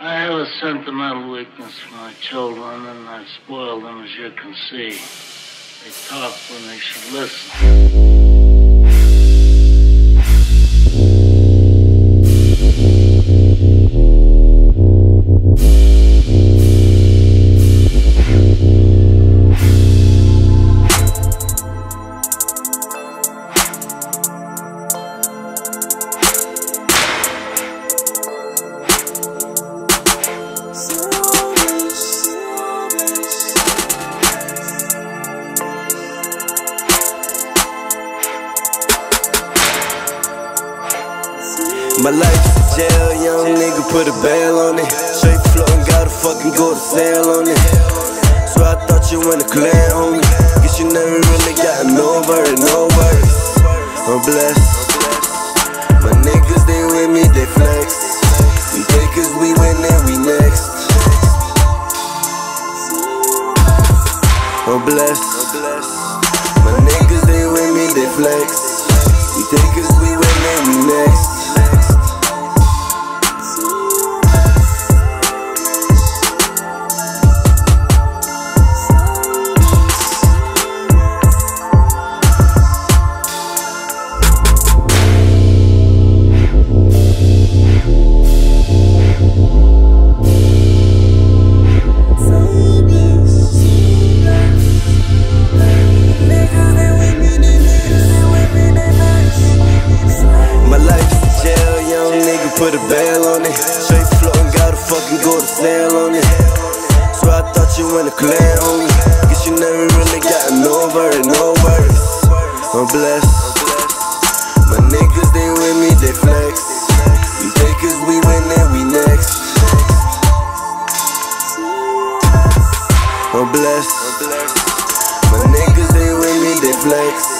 I have a sentimental weakness for my children, and I spoil them, as you can see. They talk when they should listen. My life's a jail, young nigga put a bail on it. Straight floating, gotta fucking go to sail on it. So I thought you went to clan, homie. Guess you never really got no worry, no worries. I'm blessed. My niggas, they with me, they flex. We take cause we win and we next. I'm blessed. My niggas, they with me, they flex. We take cause we win put a bail on it. Straight floating, gotta fucking go to sail on it. So I thought you went to clan, homie. Guess you never really got no worry, no worries. I'm blessed. My niggas, they with me, they flex. We take cause we win and we next. I'm blessed. My niggas, they with me, they flex.